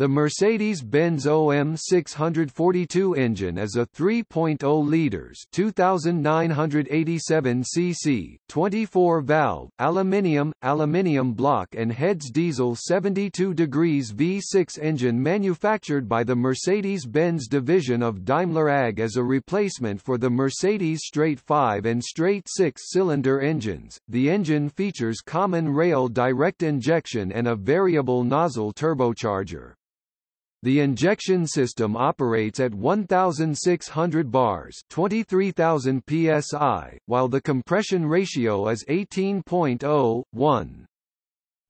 The Mercedes-Benz OM 642 engine is a 3.0 liters 2987 cc 24-valve aluminium aluminium block and heads diesel 72 degrees V6 engine manufactured by the Mercedes-Benz division of Daimler AG as a replacement for the Mercedes straight 5 and straight 6-cylinder engines. The engine features common rail direct injection and a variable nozzle turbocharger. The injection system operates at 1,600 bars 23,000 psi, while the compression ratio is 18.01.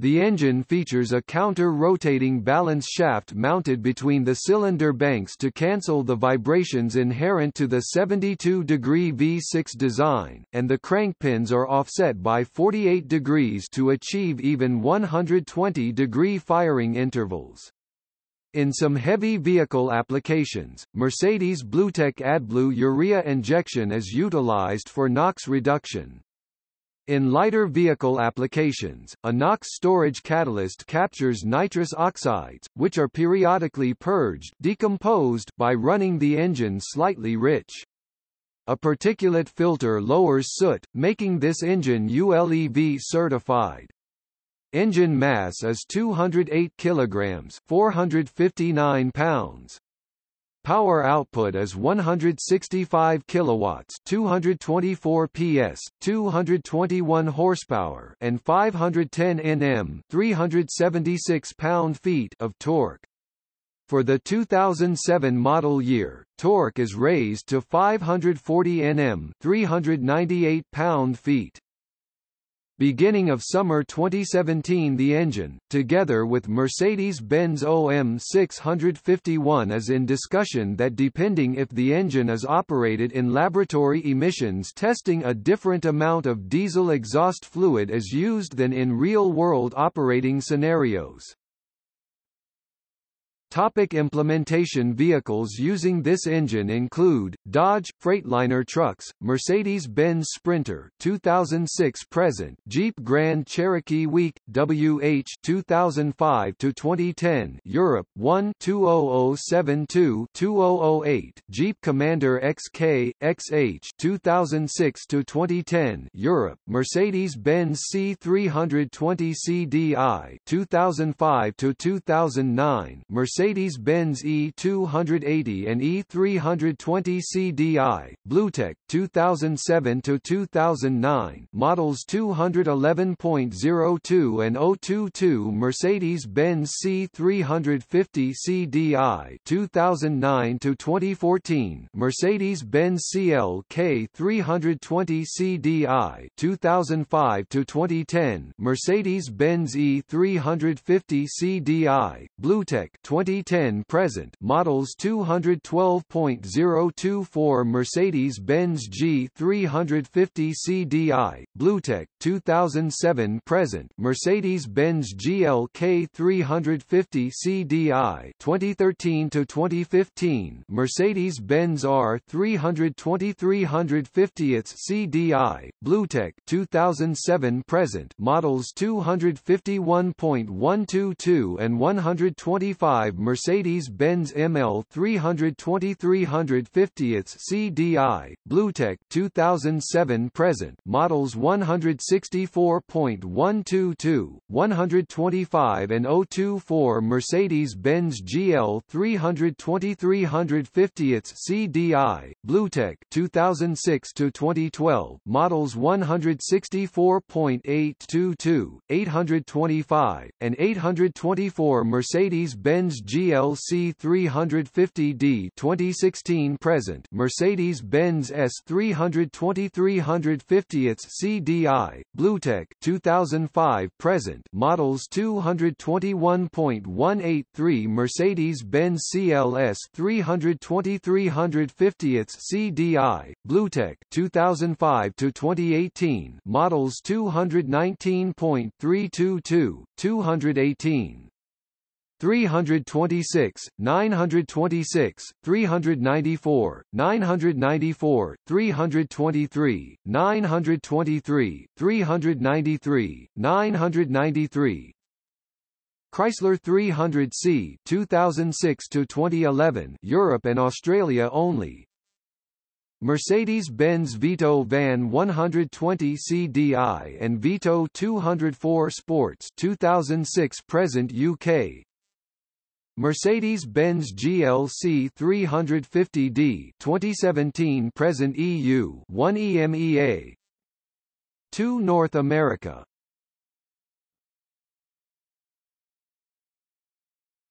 The engine features a counter-rotating balance shaft mounted between the cylinder banks to cancel the vibrations inherent to the 72-degree V6 design, and the crank pins are offset by 48 degrees to achieve even 120-degree firing intervals. In some heavy vehicle applications, Mercedes BlueTEC AdBlue urea injection is utilized for NOx reduction. In lighter vehicle applications, a NOx storage catalyst captures nitrous oxides, which are periodically purged decomposed by running the engine slightly rich. A particulate filter lowers soot, making this engine ULEV certified. Engine mass is 208 kilograms, 459 pounds. Power output is 165 kilowatts, 224 PS, 221 horsepower, and 510 Nm, 376 pound-feet of torque. For the 2007 model year, torque is raised to 540 Nm, 398 pound-feet. Beginning of summer 2017 the engine, together with Mercedes-Benz OM 651 is in discussion that depending if the engine is operated in laboratory emissions testing a different amount of diesel exhaust fluid is used than in real-world operating scenarios. Topic implementation Vehicles using this engine include, Dodge, Freightliner trucks, Mercedes-Benz Sprinter 2006 present, Jeep Grand Cherokee Week, WH 2005-2010 Europe 1 20072-2008 Jeep Commander XK, XH 2006 to 2010 Europe, Mercedes-Benz C320 CDI 2005 to 2009 Mercedes Mercedes-Benz E280 and E320 CDI, BlueTEC 2007 to 2009, models 211.02 and 022 Mercedes-Benz C350 CDI 2009 to 2014, Mercedes-Benz CLK 320 CDI 2005 to 2010, Mercedes-Benz E350 CDI, BlueTEC 20 2010 present models 212.024 Mercedes-Benz G350 CDI, BlueTEC 2007 present Mercedes-Benz GLK 350 CDI 2013 to 2015 Mercedes-Benz R 320 350 CDI, BlueTEC 2007 present models 251.122 and 125 Mercedes-Benz ML 320 350 CDI, BlueTEC 2007 present models 164.122, 125 and 024 Mercedes-Benz GL 320 350 CDI, BlueTEC 2006 to 2012 models 164.822, 825 and 824 Mercedes-Benz GLC 350D 2016 present. Mercedes-Benz S 320 350 CDI BlueTEC 2005 present. Models 221.183 Mercedes-Benz CLS 320 350 CDI BlueTEC 2005 to 2018 models 219.322 218 326, 926, 394, 994, 323, 923, 393, 993, Chrysler 300C 2006 to 2011 Europe and Australia only. Mercedes-Benz Vito Van 120 CDI and Vito 204 Sports 2006 present UK Mercedes-Benz GLC 350D 2017 present EU 1 EMEA 2 North America.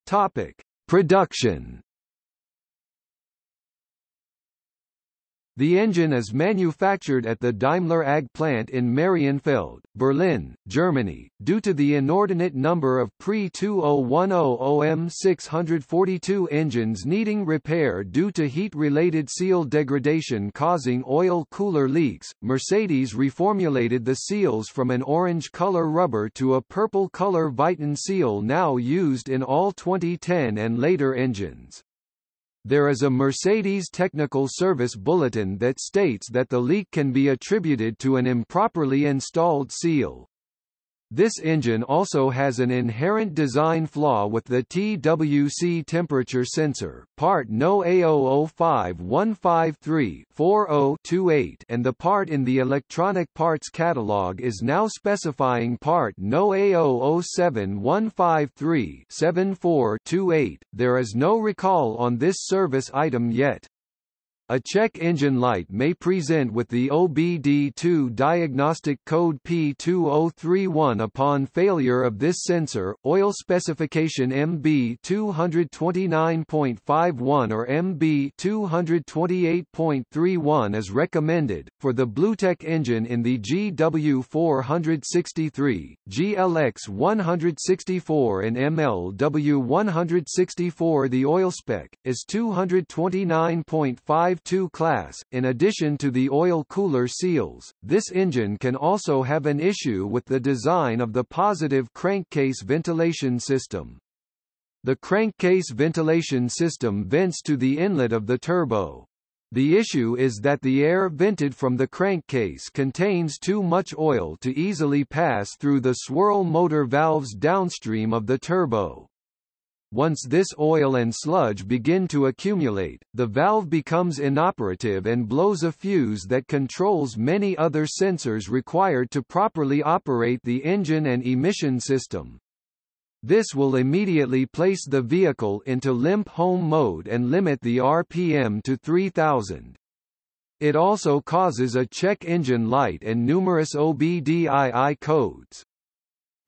Topic. Production The engine is manufactured at the Daimler AG plant in Marienfelde, Berlin, Germany. Due to the inordinate number of pre-2010 OM642 engines needing repair due to heat-related seal degradation causing oil cooler leaks, Mercedes reformulated the seals from an orange color rubber to a purple color Viton seal now used in all 2010 and later engines. There is a Mercedes technical service bulletin that states that the leak can be attributed to an improperly installed seal. This engine also has an inherent design flaw with the TWC temperature sensor, part No A005153-4028 and the part in the electronic parts catalog is now specifying part No A007153-7428. There is no recall on this service item yet. A check engine light may present with the OBD2 diagnostic code P2031 upon failure of this sensor. Oil specification MB 229.51 or MB 228.31 is recommended for the BlueTEC engine in the GW463, GLX 164 and MLW 164. The oil spec is 229.5 2 class. In addition to the oil cooler seals, this engine can also have an issue with the design of the positive crankcase ventilation system. The crankcase ventilation system vents to the inlet of the turbo. The issue is that the air vented from the crankcase contains too much oil to easily pass through the swirl motor valves downstream of the turbo. Once this oil and sludge begin to accumulate, the valve becomes inoperative and blows a fuse that controls many other sensors required to properly operate the engine and emission system. This will immediately place the vehicle into limp home mode and limit the RPM to 3000. It also causes a check engine light and numerous OBDII codes.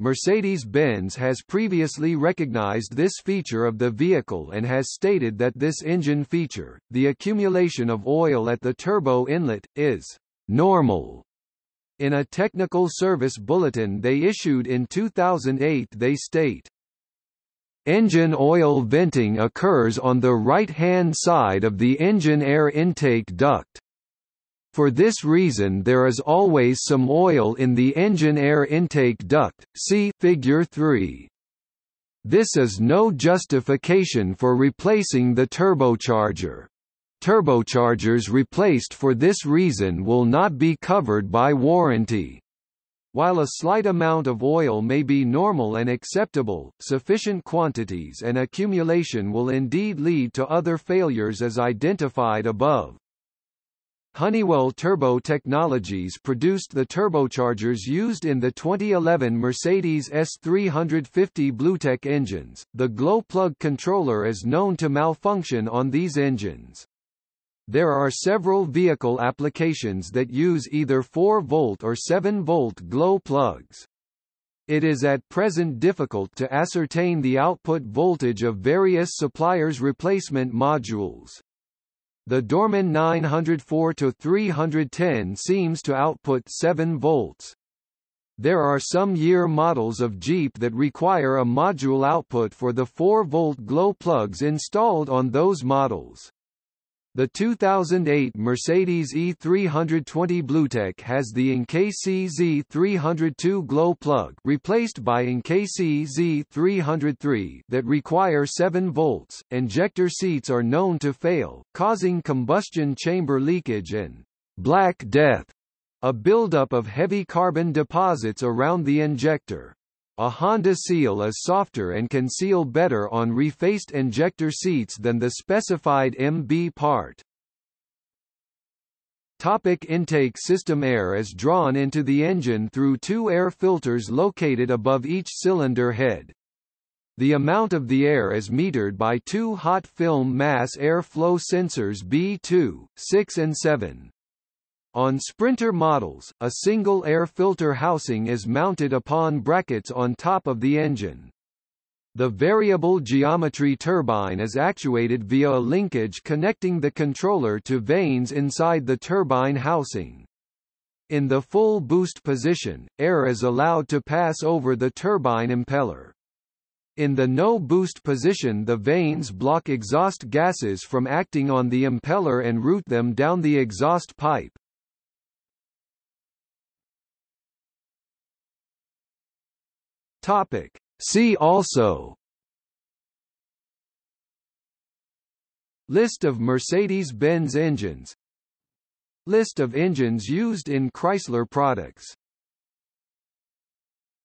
Mercedes-Benz has previously recognized this feature of the vehicle and has stated that this engine feature, the accumulation of oil at the turbo inlet, is normal. In a technical service bulletin they issued in 2008 they state, Engine oil venting occurs on the right-hand side of the engine air intake duct. For this reason there is always some oil in the engine air intake duct see figure 3. This is no justification for replacing the turbocharger. Turbochargers replaced for this reason will not be covered by warranty. While a slight amount of oil may be normal and acceptable, sufficient quantities and accumulation will indeed lead to other failures as identified above. Honeywell Turbo Technologies produced the turbochargers used in the 2011 Mercedes S350 BlueTEC engines. The glow plug controller is known to malfunction on these engines. There are several vehicle applications that use either 4-volt or 7-volt glow plugs. It is at present difficult to ascertain the output voltage of various suppliers' replacement modules. The Dorman 904-310 seems to output 7 volts. There are some year models of Jeep that require a module output for the 4-volt glow plugs installed on those models. The 2008 Mercedes E320 BlueTEC has the Enkei Z302 glow plug replaced by Enkei Z303 that require 7 volts. Injector seats are known to fail, causing combustion chamber leakage and black death, a buildup of heavy carbon deposits around the injector. A Honda seal is softer and can seal better on refaced injector seats than the specified MB part. Topic intake system Air is drawn into the engine through two air filters located above each cylinder head. The amount of the air is metered by two hot film mass air flow sensors B2, 6 and 7. On Sprinter models, a single air filter housing is mounted upon brackets on top of the engine. The variable geometry turbine is actuated via a linkage connecting the controller to vanes inside the turbine housing. In the full boost position, air is allowed to pass over the turbine impeller. In the no-boost position the vanes block exhaust gases from acting on the impeller and route them down the exhaust pipe. Topic. See also. List of Mercedes-Benz engines. List of engines used in Chrysler products